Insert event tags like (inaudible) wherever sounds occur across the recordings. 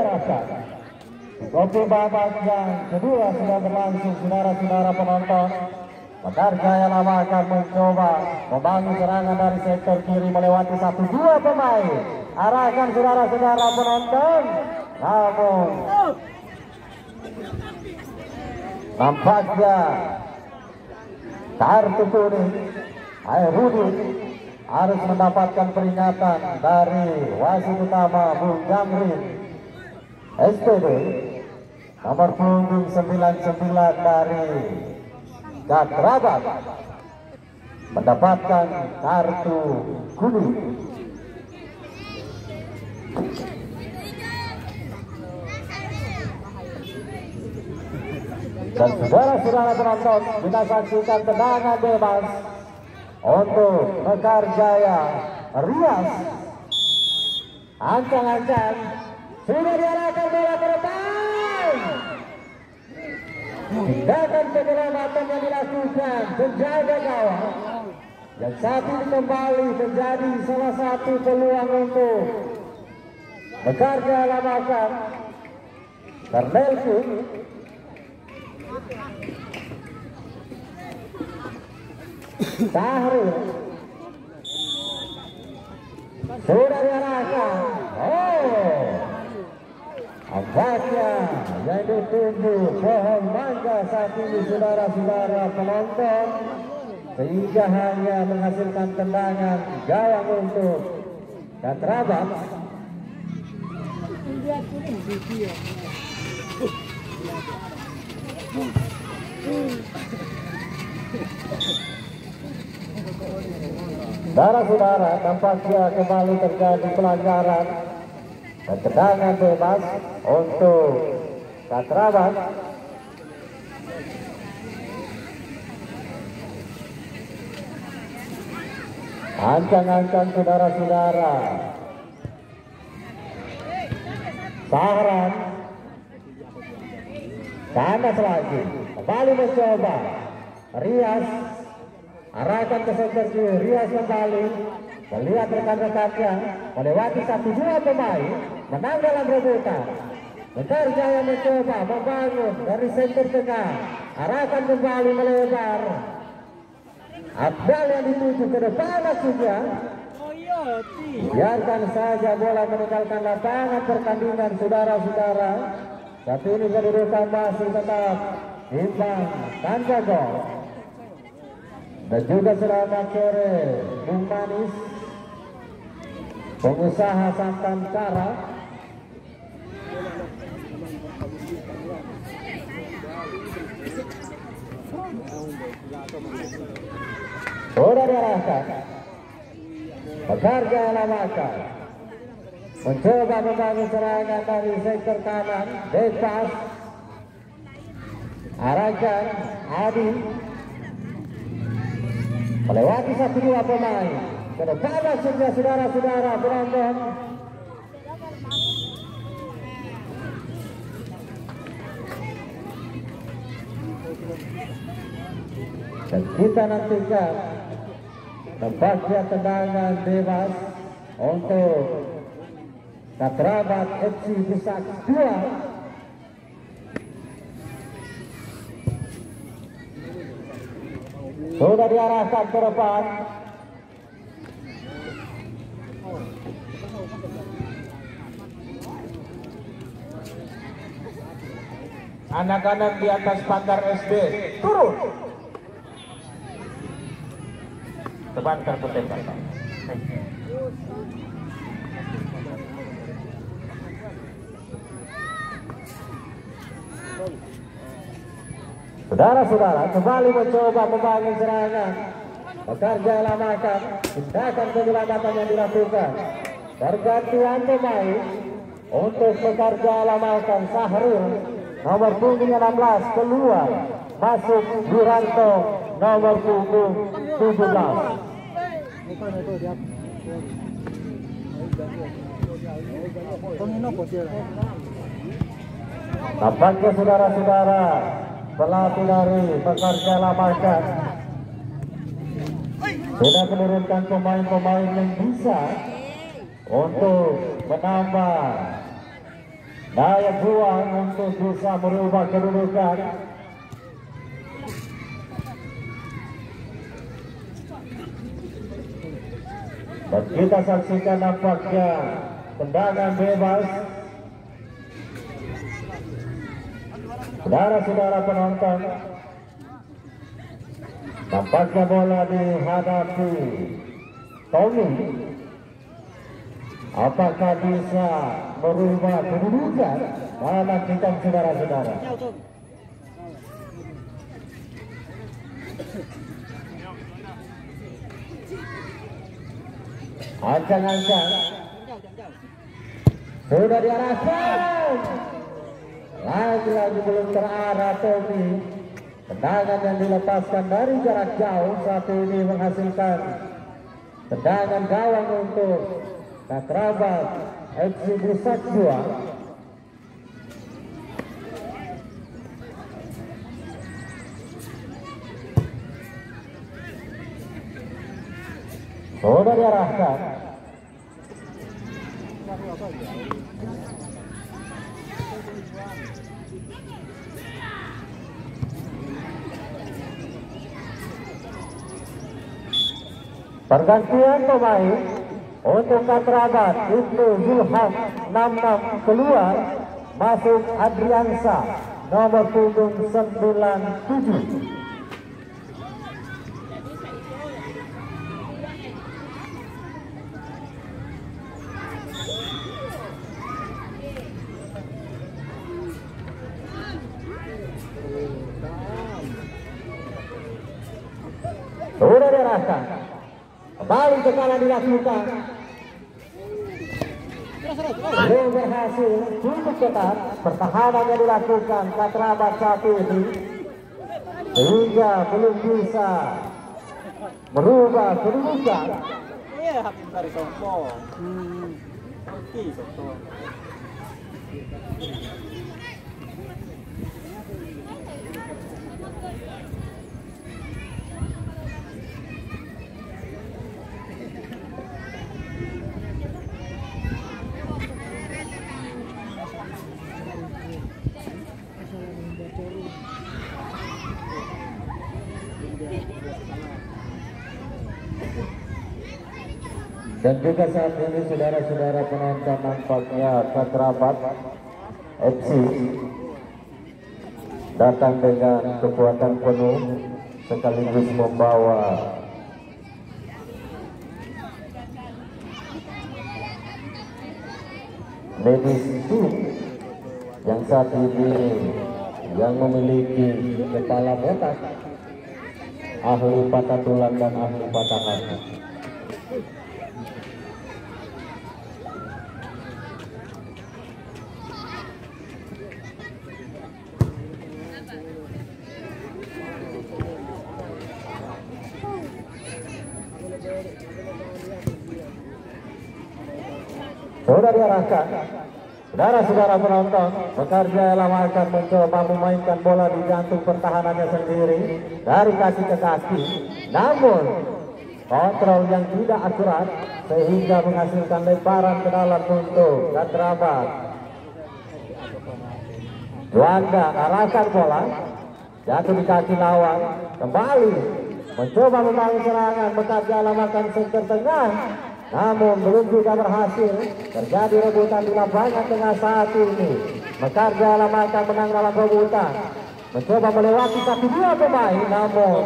rasa. Kopi babak yang kedua sudah berlangsung saudara-saudara penonton. Mekar Jaya Lama akan mencoba membangun serangan dari sektor kiri melewati satu dua pemain. Arahkan saudara-saudara penonton. Namun nampaknya kartu kuning Ayo Budi harus mendapatkan peringatan dari wasit utama Bung Jamrin SPD nomor punggung 99 dari Katrabat mendapatkan kartu kuning. Dan saudara-saudara penonton kita saksikan tendangan bebas untuk Mekar Jaya Rias. Ancang-ancang sudah diarahkan bola ke depan. Tindakan penyelamatan yang dilakukan penjaga gawang. Yang saat ini kembali menjadi salah satu peluang untuk Mekar Jaya Lamakan Karnelku Sahru sudah diarahkan. Oh Abatnya yang ditunggu pohon mangga saat ini saudara-saudara penonton sehingga hanya menghasilkan tendangan gawang untuk Katrabat Saudara-saudara, tampaknya kembali terjadi pelanggaran. dan tendangan bebas untuk Katrabat. Ancang-ancang saudara-saudara. Sahran. Panas lagi. Kembali mencoba. Rias arahkan ke sektor kiri Rias kembali melihat rekan-rekannya melewati satu dua pemain menang dalam rebutan. Bentar Jaya mencoba membangun dari sektor tengah. Arahkan kembali melebar. Abdal yang dituju ke depan maksudnya biarkan saja bola meninggalkan lapangan pertandingan saudara-saudara. Tapi ini kedudukan masih tetap imbang tanpa gol dan juga selamat sore Bung Manis pengusaha santan kara. Sudah diarahkan pekerja lamakan mencoba membangun serangan dari sektor kanan bebas. Arahkan Adi melewati satu dua pemain ke depan maksudnya saudara-saudara penonton dan kita nantikan tempatnya tendangan bebas untuk Katrabat FC Busak 2 sudah diarahkan ke depan Anak-anak di atas pagar SD turun. Terputih Bapak. Saudara-saudara kembali mencoba membangun serangan Bekerja lamakan Tindakan penyelamatan yang dilakukan Pergantian pemain Untuk bekerja lamakan Sahrul Nomor punggung 16 keluar. Masuk Duranto Nomor punggung 17 Tampaknya saudara-saudara pelatih dari pekerja lamakan sudah menurunkan pemain-pemain yang bisa untuk menambah daya juang untuk bisa merubah kedudukan. Dan kita saksikan nampaknya tendangan bebas. Saudara-saudara penonton nampaknya bola dihadapi Tommy apakah bisa merubah kedudukan? Dalam kita saudara-saudara? Ancang-ancang sudah diarahkan. Lagi-lagi belum terarah Tommy. Tendangan yang dilepaskan dari jarak jauh satu ini menghasilkan tendangan gawang untuk Kakrabat Busak 2 sudah diarahkan. Pergantian pemain untuk Katrabat Ibnu Zulham 66 keluar masuk Adriansa nomor punggung 97 sudah diarahkan. Kembali ke kanan dilakukan belum berhasil cukup ketat pertahanan yang dilakukan Katrabat satu ini sehingga belum bisa merubah kedudukan Iya, hakim dari sombong. Hmm. Oke, sombong. Dan juga saat ini saudara-saudara penonton nampaknya Katrabat FC datang dengan kekuatan penuh sekaligus membawa Ladies Two yang saat ini yang memiliki kepala botak ahli patah tulang dan ahli patah hati. Sudah diarahkan. Saudara-saudara penonton, bekerja lama akan mencoba memainkan bola di jantung pertahanannya sendiri dari kaki ke kaki. Namun, kontrol yang tidak akurat sehingga menghasilkan lemparan ke dalam untuk Katrabat. Juanda arahkan bola, jatuh di kaki lawan, kembali mencoba membangun serangan, bekerja lamakan sektor tengah, namun belum juga berhasil terjadi rebutan di lapangan tengah saat ini. Mekarja Lamakan menang dalam rebutan. Mencoba melewati satu dua pemain namun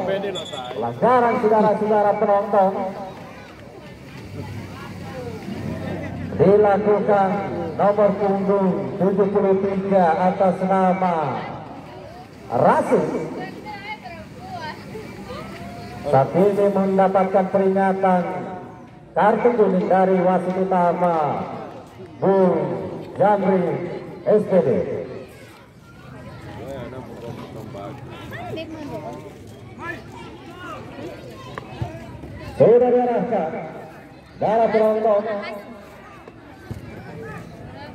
pelanggaran saudara-saudara penonton dilakukan nomor punggung 73 atas nama Rasul. Saat ini mendapatkan peringatan kartu kuning dari wasit utama Bung Jamri SPD. Sudah diarahkan. Darah penonton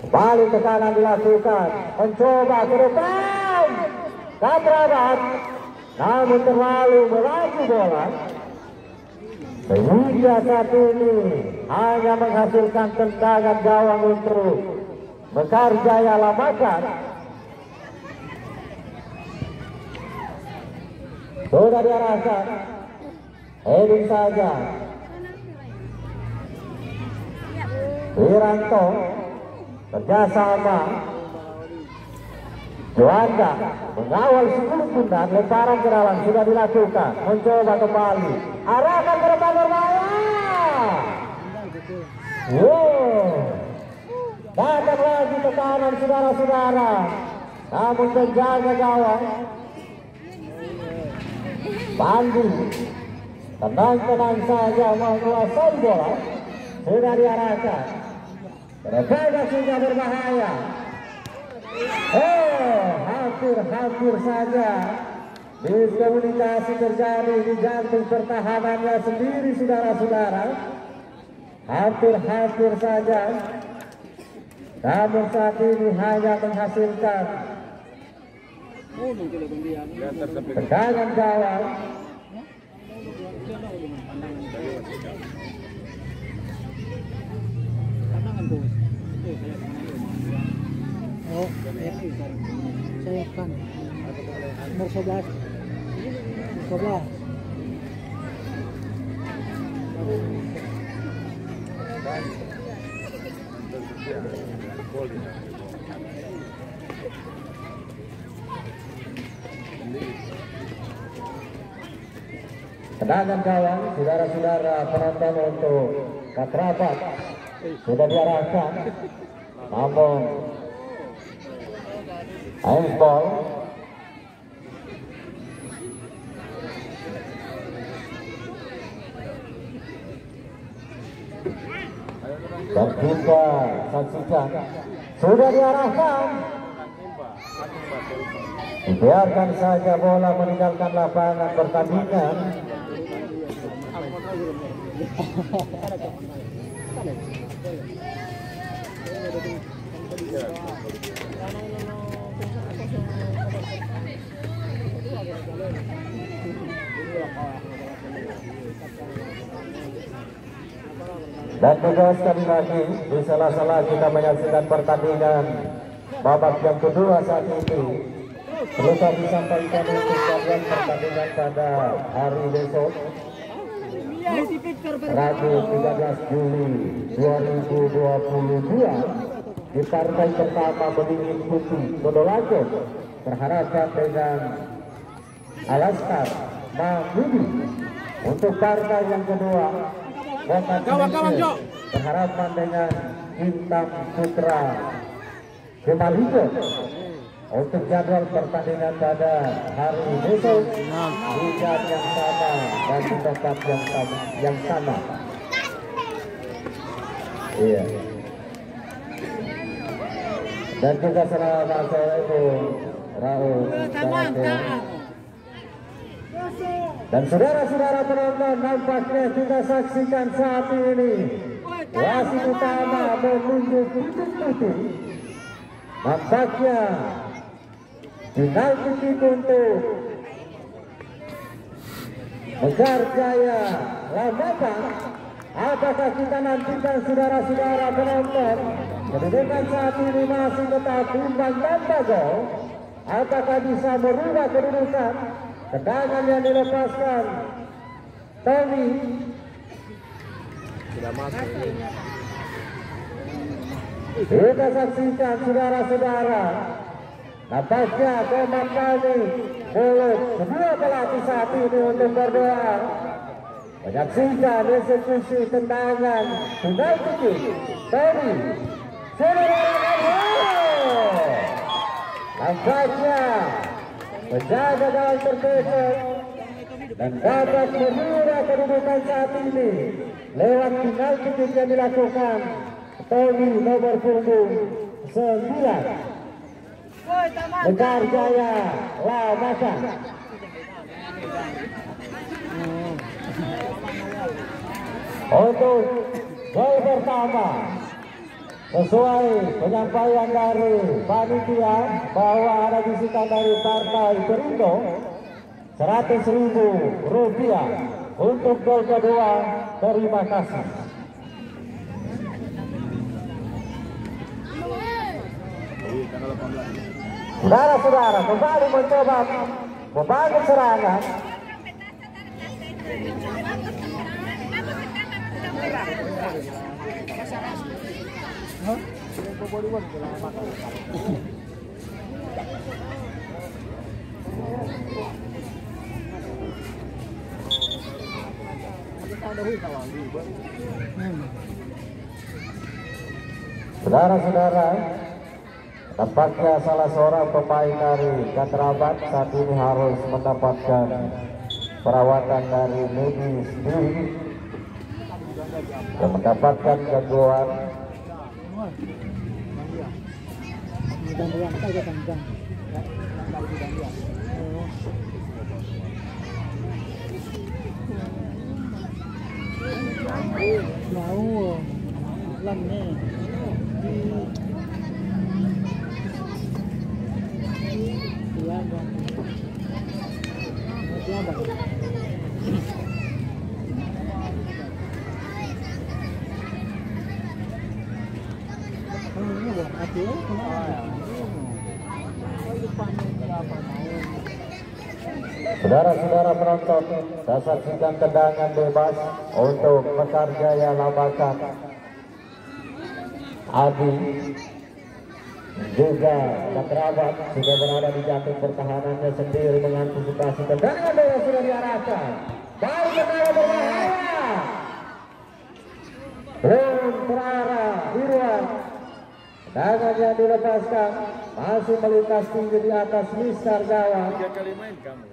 Kembali ke kanan dilakukan. Mencoba ke depan Namun terlalu melaju bola sehingga saat ini hanya menghasilkan tendangan gawang untuk Mekar Jaya Lamakan. Sudah diarahkan. Edin saja. Wiranto kerjasama Juanda mengawal 10 pundak lemparan ke dalam. Sudah dilakukan. Mencoba kembali arahkan ke depan berbahaya. Wow. Datang lagi tekanan saudara-saudara. Namun penjaga gawang. Pandi tenang-tenang saja menguasai bola. Sudah diarahkan. Berbeda sudah berbahaya. Oh, hampir-hampir saja miskomunikasi terjadi di jantung pertahanannya sendiri saudara-saudara hampir-hampir saja namun saat ini hanya menghasilkan tegangan gawang Oh, ya. Saya kan. Nomor 11. 11. Tendangan gawang, saudara-saudara penonton untuk Katrapat sudah diarahkan. Namun handball dan kita saksikan sudah diarahkan? Biarkan saja bola meninggalkan lapangan pertandingan (laughs) dan juga sekali lagi di salah-salah kita menyaksikan pertandingan babak yang kedua saat ini. Kami sampaikan untuk kalian pertandingan pada hari besok Rabu 13 Juli 2022 di partai pertama Beringin Putih Dodolago berhadapan dengan Alaskar Mahmudi untuk partai yang kedua Kota Cilencing berhadapan dengan Bintang Putra Kemaligo untuk jadwal pertandingan pada hari besok di jam yang sama dan di tempat yang sama, yang sama. Iya. Dan juga selamat sore Ibu Raul Salate. Dan saudara-saudara penonton nampaknya kita saksikan saat ini. Wasit utama menunjuk putih-putih nampaknya final titik untuk Megar Jaya Lambatan apakah kita nantikan saudara-saudara penonton? Kedudukan saat ini masih tetap imbang tanpa gol apakah bisa merubah kedudukan tendangan yang dilepaskan Tommy. Kita saksikan saudara-saudara. Nampaknya teman kami boleh kedua pelatih saat ini untuk berdoa. Menyaksikan eksekusi tendangan sudah titik dari saudara Nampaknya penjaga gawang terdekat dan dapat menurut kedudukan saat ini lewat final titik yang dilakukan Tommy nomor punggung 9 Megar Jaya Lamaka untuk gol pertama sesuai penyampaian dari panitia bahwa ada bisikan dari partai Perindo 100 ribu rupiah untuk gol kedua terima kasih Saudara-saudara kembali mencoba membangun serangan. Hmm. Saudara-saudara, tampaknya salah seorang pemain dari Katrabat saat ini harus mendapatkan perawatan dari medis yang mendapatkan gangguan Oh. Iya. Iya, Bang. Oh, ini Bang. Aduh, kenapa? Oh, depan berapa tahun? Saudara-saudara penonton, saya saksikan tendangan bebas untuk Mekar Jaya Labakan. Adi juga Katrabat sudah berada di jantung pertahanannya sendiri mengantisipasi tendangan bebas sudah diarahkan. Baru tendangan berbahaya. Belum terarah Irwan. Tendangan yang dilepaskan masih melintas tinggi di atas misar gawang. Tiga kali main kamu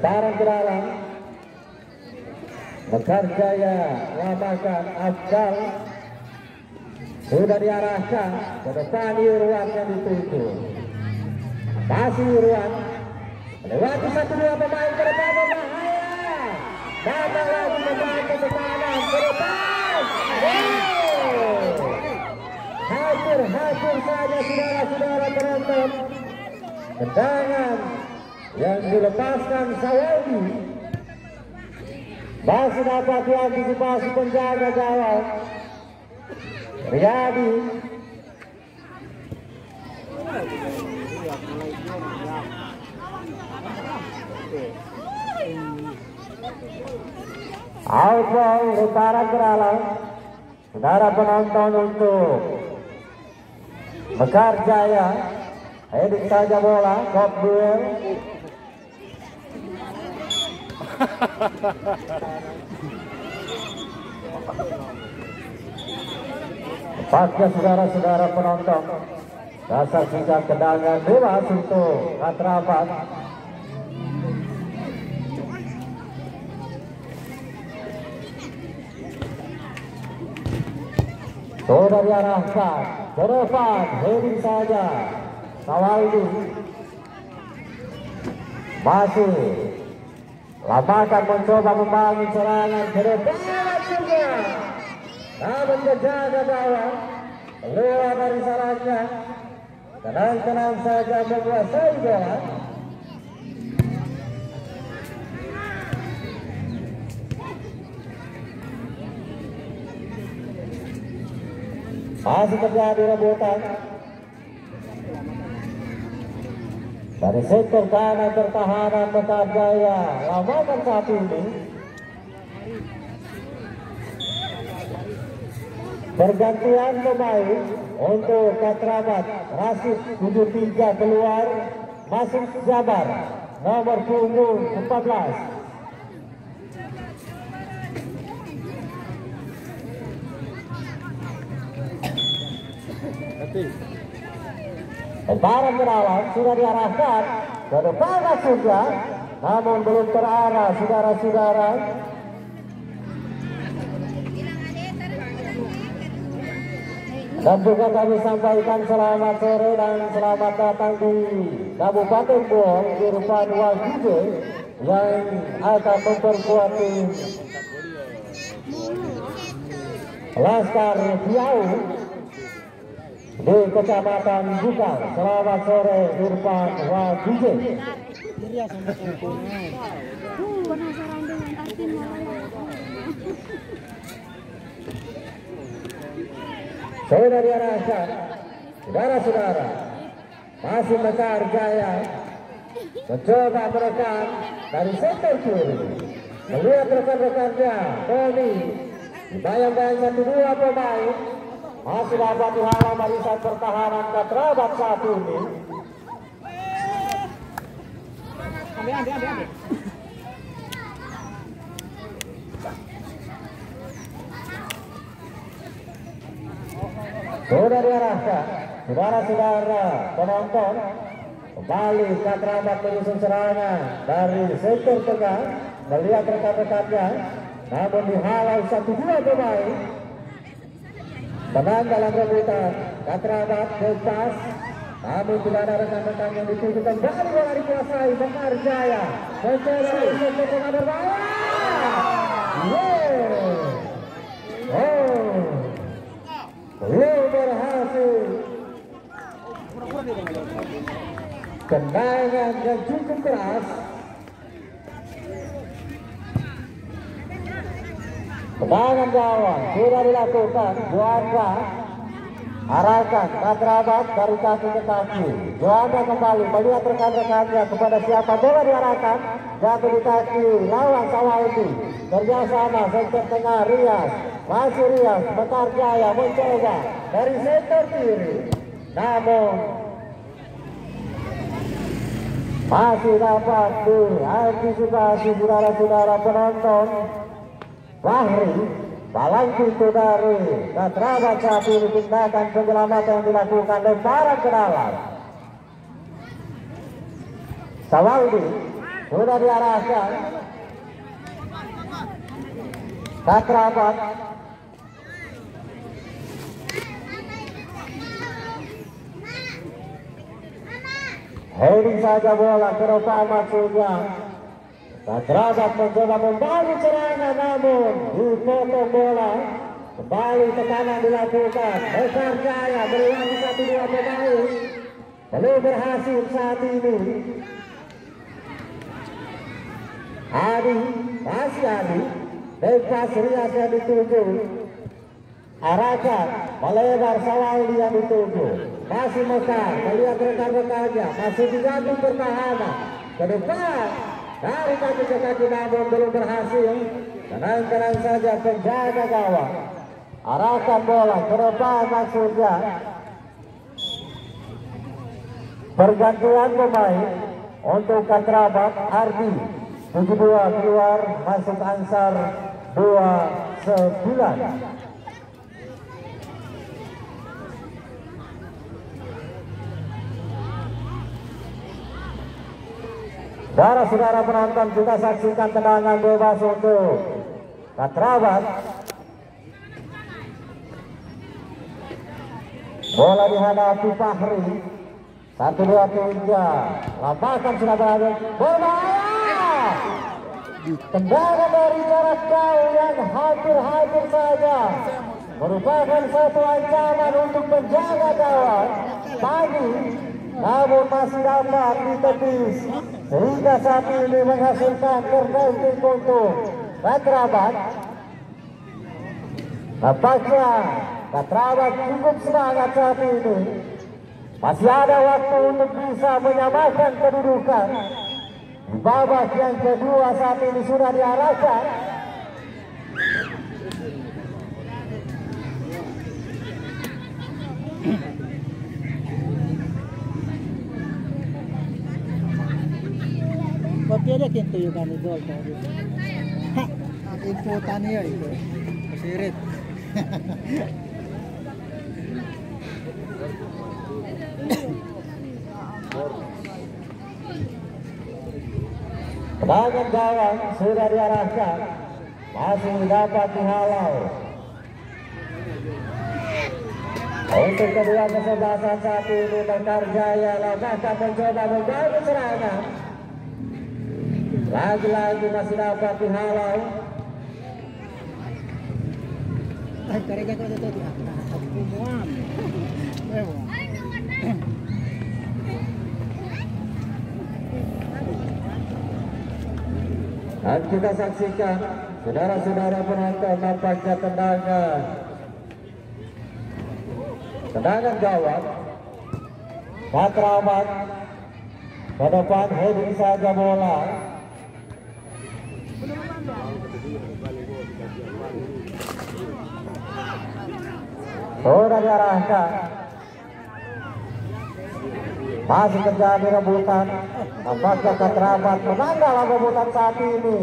ke dalam Mekar Jaya Labakan Abdal Sudah diarahkan Ke depan Irwan yang dituju. Masih Irwan Melewati satu dua pemain ke depan Datang lagi membantu ke kanan ke depan! Hancur-hancur saja saudara-saudara penonton. Tendangan yang dilepaskan Sawaudi masih dapat diantisipasi penjaga gawang Riyadi. Outball lemparan ke dalam Saudara penonton untuk Mekar Jaya Hedik saja bola Kop Pasca saudara-saudara penonton Dasar sidang tendangan bebas untuk Katrabat Sudah diarahkan ke depan heading saja Kawaldi masih Lamakan mencoba membangun serangan depan juga namun menjaga gawang keluar dari sarangnya. Tenang-tenang saja menguasai bola masih terjadi rebutan dari sektor kanan pertahanan Mekar Jaya lamakan saat ini. Pergantian pemain untuk Katrabat Rasid 73 keluar. Masuk Jabar nomor punggung 14 Nanti. Lemparan ke dalam sudah diarahkan ke depan sudah namun belum terarah saudara-saudara. Dan juga kami sampaikan selamat sore dan selamat datang di Kabupaten Bohong Irfan Wahide yang akan memperkuat Laskar Riau di Kecamatan Bukal. Selamat sore Irfan Wajije. Ria sama komponen. Uh, penasaran dengan Asin Saudara diarahkan, saudara-saudara, masih Mekar Jaya mencoba menekan dari sektor kiri. Melihat rekan-rekannya, Tony, bayang-bayang satu dua pemain, masih dapat dihalau barisan pertahanan Katrabat saat ini. Ambil, ambil, ambil, ambil. Sudah diarahkan, saudara-saudara penonton, kembali Katrabat menyusun serangan dari sektor tengah, melihat rekan-rekannya, namun dihalau satu dua pemain. Menang dalam rebutan, Katrabat bebas, namun tidak ada rekan-rekan yang dituju kembali bola dikuasai Bekar Jaya. Mencoba sektor tengah berbahaya. Yeah. Oh. Belum berhasil. Tendangan yang cukup keras. Tendangan gawang sudah dilakukan. Juanda arahkan Katrabat dari kaki ke kaki. Juanda kembali melihat rekan-rekannya kepada siapa bola diarahkan. Jatuh di kaki lawan Sawaiti. Kerjasama sektor tengah Rias. Masih Rias, Bekar Jaya mencoba dari sektor kiri. Namun masih dapat diantisipasi saudara-saudara penonton. Balang pintu dari Katrabat saat ini tindakan penyelamatan yang dilakukan lemparan ke dalam. Sawaldi sudah diarahkan. Katrabat Heading saja bola ke depan. Katrabat mencoba membangun serangan namun dipotong bola. Kembali tekanan dilakukan. Besar Jaya melewati satu dua pemain. Belum berhasil saat ini. Adi, masih Adi. Bebas Rias yang dituju. Arahkan, melebar Sawaldi yang dituju. Masih Mekar, melihat rekan-rekannya. Masih digantung pertahanan. Ke depan, dari kaki ke kaki namun belum berhasil. Tenang-tenang saja penjaga gawang. Arahkan bola ke depan maksudnya. Pergantian pemain untuk Katrabat Ardi 72 keluar masuk Ansar 29. Saudara-saudara penonton juga saksikan tendangan bebas untuk Katrabat. Bola dihadapi Fahri. Satu dua tiga. Lampakan sudah berada. Berbahaya. Tendangan dari jarak jauh yang hampir-hampir saja. Merupakan satu ancaman untuk penjaga gawang. Tadi namun masih dapat ditepis sehingga saat ini menghasilkan terpenting untuk Katrabat. Nampaknya Katrabat cukup semangat saat ini. Masih ada waktu untuk bisa menyamakan kedudukan. Di babak yang kedua saat ini sudah diarahkan. Kopi ada yang tuyukan itu tadi. Hah, info tani ya itu. Kesirit. Tendangan gawang sudah diarahkan. Masih dapat dihalau. Untuk kedua kesebelasan saat ini Bekar Jaya Lamaka mencoba membangun serangan. Lagi-lagi masih dapat dihalau. Dan kita saksikan saudara-saudara penonton nampaknya tendangan. Tendangan gawat. Matramat ke depan heading saja bola sudah diarahkan masih terjadi rebutan. Nampaknya keterabat menang dalam rebutan saat ini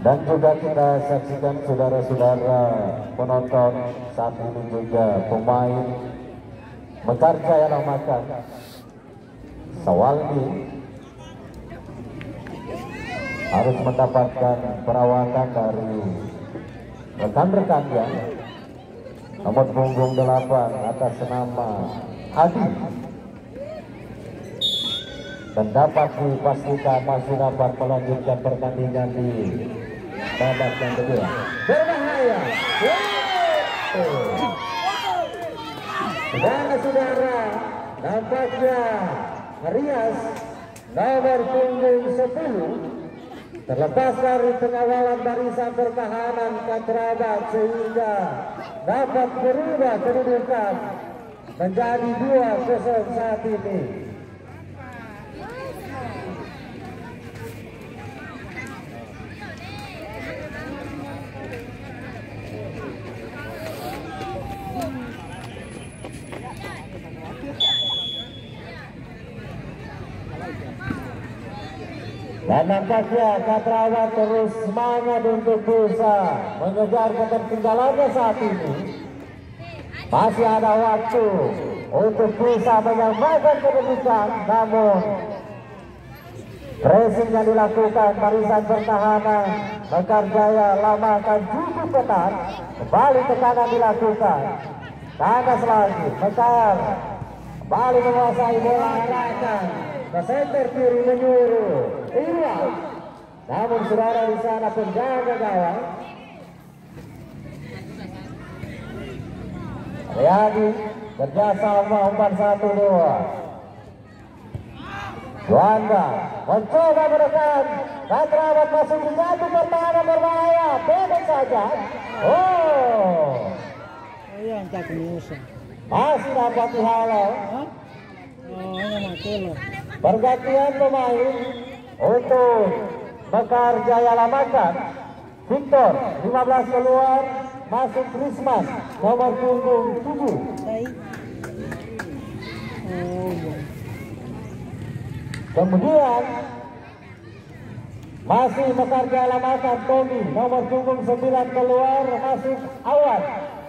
dan juga kita saksikan saudara-saudara penonton saat ini juga pemain Mekar Jaya Lamakan Sawaldi harus mendapatkan perawatan dari rekan-rekannya nomor punggung 8 atas nama Adi. Dan dapat dipastikan masih dapat melanjutkan pertandingan di babak yang kedua. Berbahaya. Saudara-saudara nampaknya Rias nomor punggung 10 terlepas dari pengawalan barisan pertahanan Katrabat sehingga dapat berubah kedudukan menjadi 2-0 saat ini Dan nampaknya Katrawa terus semangat untuk bisa mengejar ketertinggalannya saat ini. Masih ada waktu untuk bisa menyamakan kedudukan, namun pressing yang dilakukan barisan pertahanan Mekar Jaya lama akan cukup ketat. Kembali tekanan dilakukan. Tandas lagi, Mekar kembali menguasai bola arahkan ke center kiri menyuruh Irwan. Namun saudara di sana penjaga gawang Riyadi kerjasama umpan satu dua. Juanda mencoba menekan Katrabat masih menjadi pertahanan berbahaya pendek saja. Oh, Ayan, tak keniusan. masih dapat dihalau. Oh, ayan ang kilo. Pergantian pemain untuk Mekar Jaya Lamakan. Victor 15 keluar masuk Krismas nomor punggung 7. Tay. Oh, boy. Kemudian masih Mekar Jaya Lamakan Tommy nomor punggung 9 keluar masuk Awan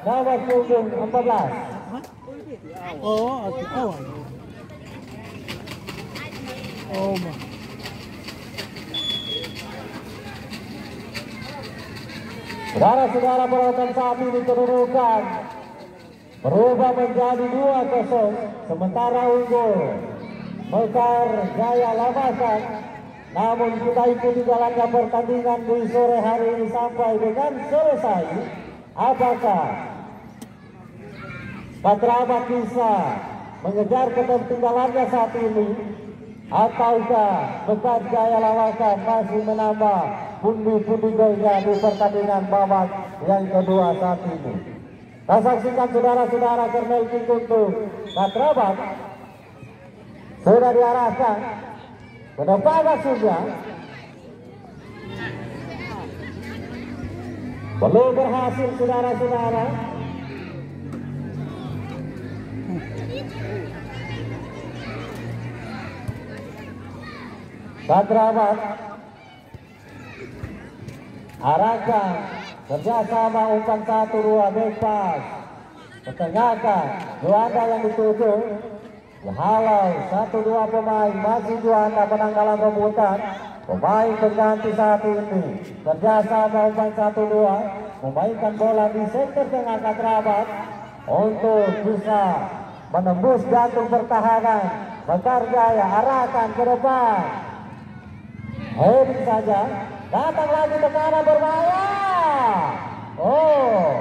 nomor punggung 14. Oh, okay. Oh, ma. Saudara-saudara penonton saat ini kedudukan berubah menjadi 2-0 sementara unggul Mekar Jaya Lamakan namun kita ikuti jalannya pertandingan di sore hari ini sampai dengan selesai. Apakah Patrabat bisa mengejar ketertinggalannya saat ini ataukah Mekar Jaya Lamakan masih menambah pundi-pundi golnya di pertandingan babak yang kedua saat ini. Kita saksikan saudara-saudara Kernel untuk Katrabat sudah diarahkan ke depan sudah belum berhasil saudara-saudara Katrabat arahkan kerjasama umpan satu dua bebas. Ketengahkan Juanda yang dituju. Halau satu dua pemain masih Juanda menang dalam rebutan. Pemain pengganti saat ini. Kerjasama pemain satu dua memainkan bola di sektor tengah Katrabat untuk bisa menembus jantung pertahanan. Mekar Jaya arahkan ke depan heading saja datang lagi tekanan berbahaya oh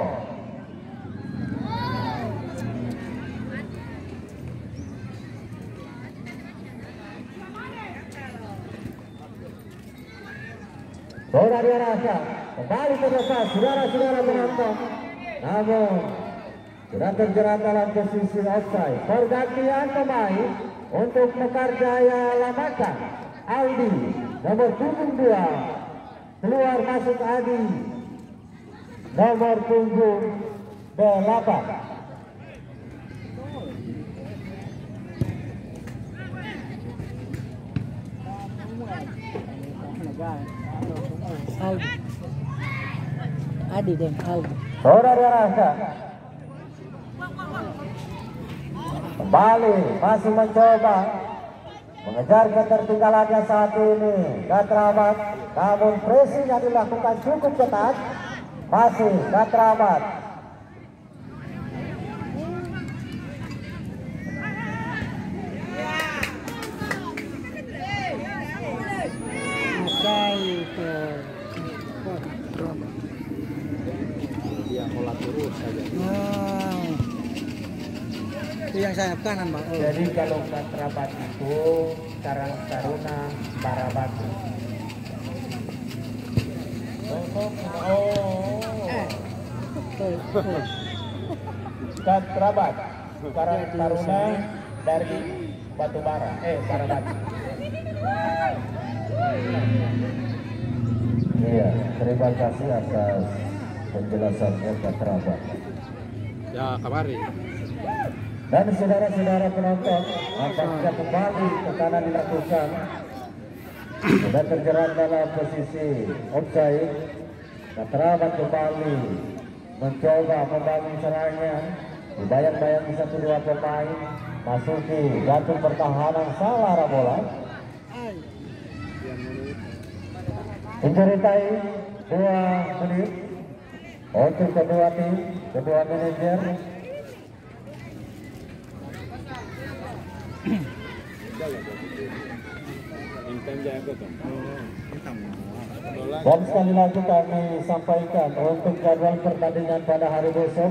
Bola diarahkan kembali ke depan saudara-saudara penonton. Namun sudah terjerat dalam posisi offside. Pergantian pemain untuk Mekar Jaya Lamakan. Aldi nomor punggung dua keluar masuk Adi nomor punggung delapan. Aldi. Adi dan Aldi. Diarahkan. Kembali masih mencoba mengejar ketertinggalannya saat ini Gatramat namun pressing yang dilakukan cukup ketat masih Gatramat? Dia pola turun saja. Itu yang sayap kanan bang. Oh. Jadi kalau Katrabat itu Karang Taruna Barabatu. Oh, Tuh, tuh. Katrabat Karang Taruna dari Batubara. Eh, Barabatu. Iya, terima kasih atas penjelasannya Gatramat Ya kemarin. Dan saudara-saudara penonton, apakah kembali tekanan dilakukan sudah terjerat dalam posisi offside. Katramat kembali mencoba membangun serangan. Dibayang-bayang satu dua pemain masuki jantung pertahanan salah arah bola. Time dua menit untuk kedua tim, kedua manajer Dan sekali lagi kami sampaikan untuk jadwal pertandingan pada hari besok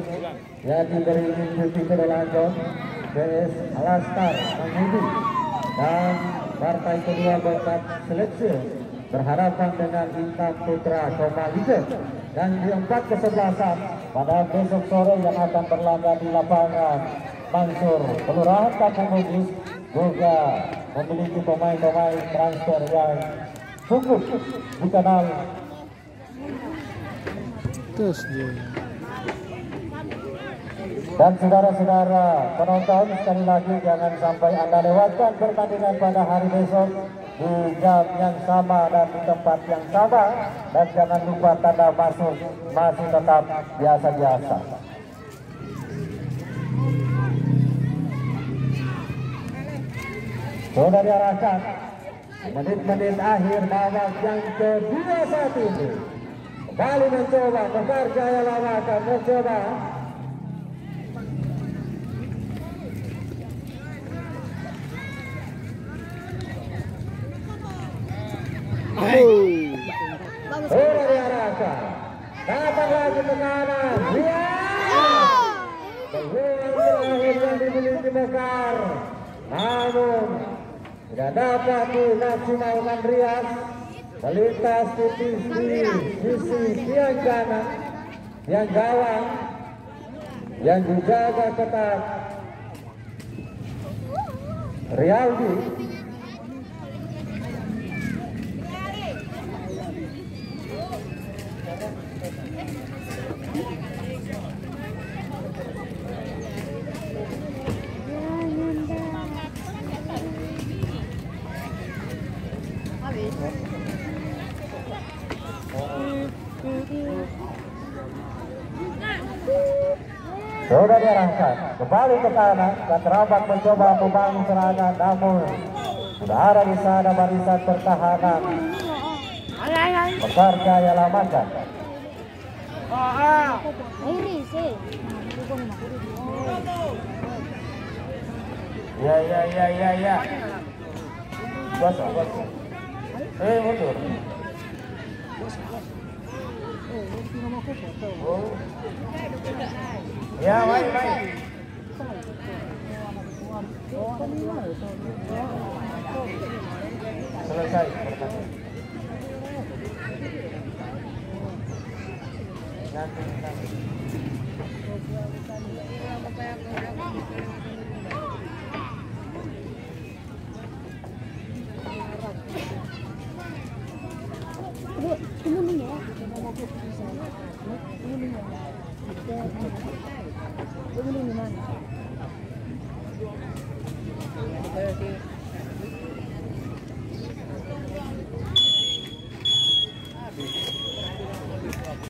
yang diberi mengikuti berlanjut PS Alastar Mangudi dan partai kedua Bapak Seleksi berhadapan dengan Intan Putra Komalijo dan di empat kesebelasan pada besok sore yang akan berlaga di lapangan Mansur Kelurahan Kampung Bugis juga memiliki pemain-pemain transfer yang cukup dikenal. Terus dia. dan saudara-saudara penonton sekali lagi jangan sampai anda lewatkan pertandingan pada hari besok di jam yang sama dan di tempat yang sama. Dan jangan lupa tanda masuk masih tetap biasa-biasa sudah diarahkan menit-menit akhir babak yang kedua saat ini kembali mencoba Mekar Jaya Lawakan mencoba Sudah diarahkan. Datang lagi ke kanan. Ya. Peluang terakhir yang dimiliki Mekar. Namun tidak dapat dimaksimalkan Rias. Melintas di sisi tiang kanan. Tiang gawang. Yang dijaga ketat. Rialdi kembali ke kanan dan Terabat mencoba membangun serangan namun sudah di sana barisan pertahanan Besar Jaya eh. Ya ya ya ya ya. Bos bos. Eh mundur. Oh. Ya baik baik. Selesai nanti. Bu, ini ya. Ini mana?